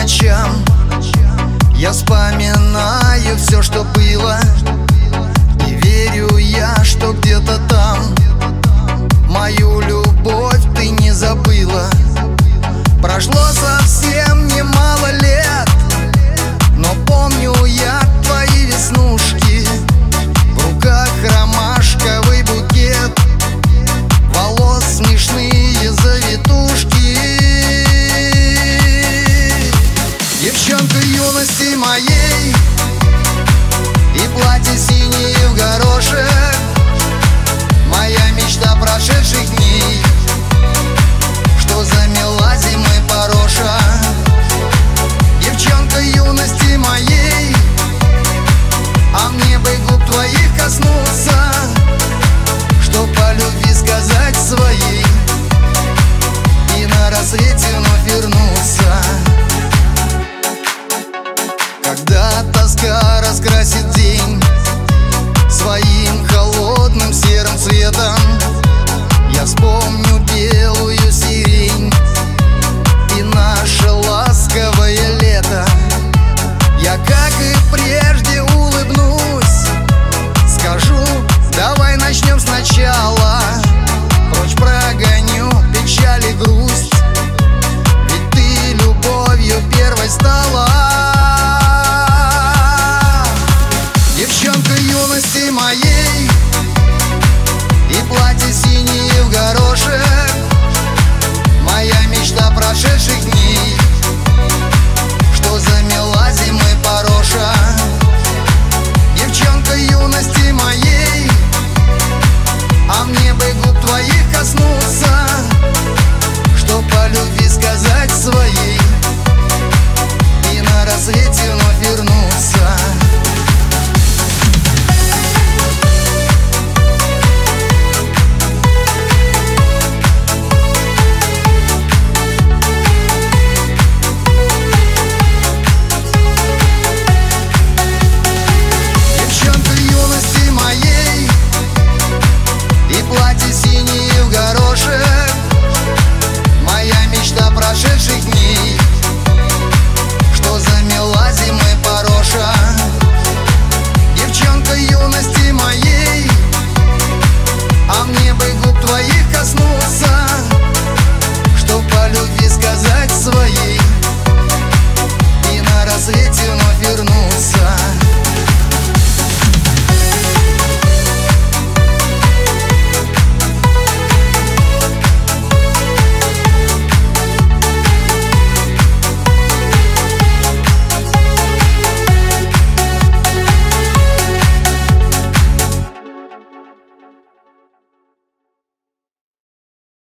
ночам. Я вспоминаю все, что было И верю я, что где-то там моей. И платье синее в горошек. Моя мечта прошедших дней. Что замела зимы пороша. Девчонка юности моей. А мне бы губ твоих коснуться. Что по любви сказать своей. И на рассвете вновь вернуться краска раскрасит день. твоих коснуться Что по любви сказать своей. И на рассвете